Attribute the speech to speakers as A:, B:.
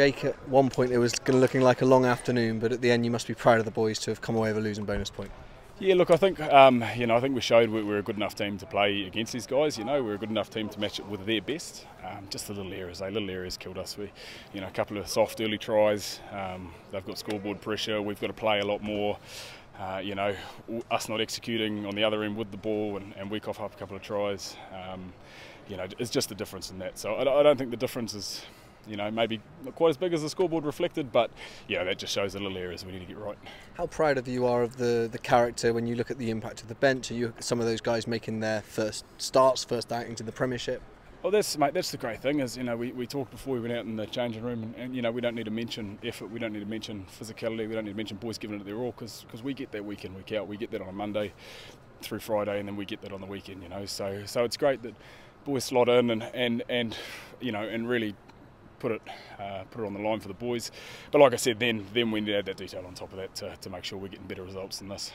A: Jake, at one point it was looking like a long afternoon, but at the end you must be proud of the boys to have come away with a losing bonus point.
B: Yeah, look, I think um, you know, I think we showed we are a good enough team to play against these guys. You know, we're a good enough team to match it with their best. Um, just the little errors, eh? little errors killed us. We, you know, a couple of soft early tries. Um, they've got scoreboard pressure. We've got to play a lot more. Uh, you know, us not executing on the other end with the ball, and, and we cough up a couple of tries. Um, you know, it's just the difference in that. So I, I don't think the difference is you know, maybe not quite as big as the scoreboard reflected, but yeah, that just shows the little areas we need to get right.
A: How proud of you are of the, the character when you look at the impact of the bench? Are you some of those guys making their first starts, first outing to the Premiership?
B: Well, that's mate. That's the great thing is you know we, we talked before we went out in the changing room, and, and, you know we don't need to mention effort, we don't need to mention physicality, we don't need to mention boys giving it their all because because we get that week in week out, we get that on a Monday through Friday, and then we get that on the weekend. You know, so so it's great that boys slot in and and and you know and really put it uh, put it on the line for the boys. But like I said, then then we need to add that detail on top of that to, to make sure we're getting better results than this.